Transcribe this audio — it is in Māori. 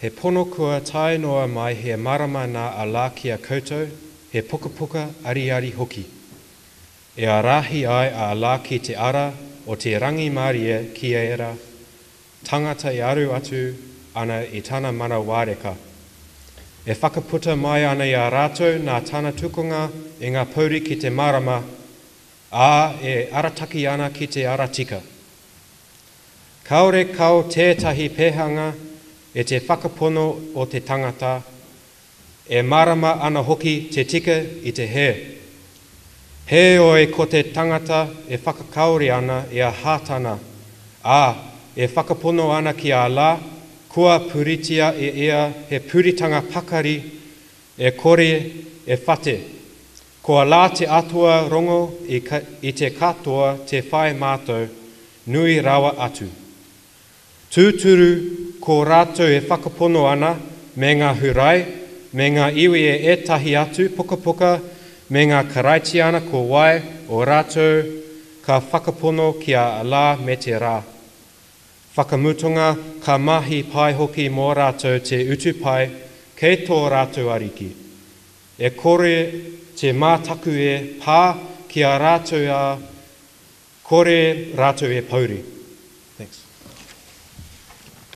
He pono kua tae noa mai he marama nā Allah ki a koutou, he pukapuka ariari hoki. E ārahi ai a Allah ki te ara o te rangimārie ki ērā tāngata e aru atu ana i Tana manawāreka. E whakaputa mai ana i a rātou nā Tana tukunga i ngā pōuri ki te mārama, ā, e arataki ana ki te ara tika. Kāore kao tētahi pēhanga e te whakapono o te tangata, e mārama ana hoki te tika i te hē. Heoi ko te tangata e whakakāore ana i a Hātana, ā, e whakapono ana ki a Allah, kua puritia e ia he puritanga pakari e kore e whate, Koa la te Atua rongo i te katoa te whai matou, nui rawa atu. Tuturu ko ratou e whakapono ana me nga Hurai, me nga iwi e etahi atu pukapuka me nga Karaitiana ko wai o ratou ka whakapono ki a Allah me te ra. Whakamutunga ka mahi pai hoki mo ratou te utu pai kei to ratou Ariki. E kore te mātaku e pā ki a rātou ā kore rātou e pouri. Thanks.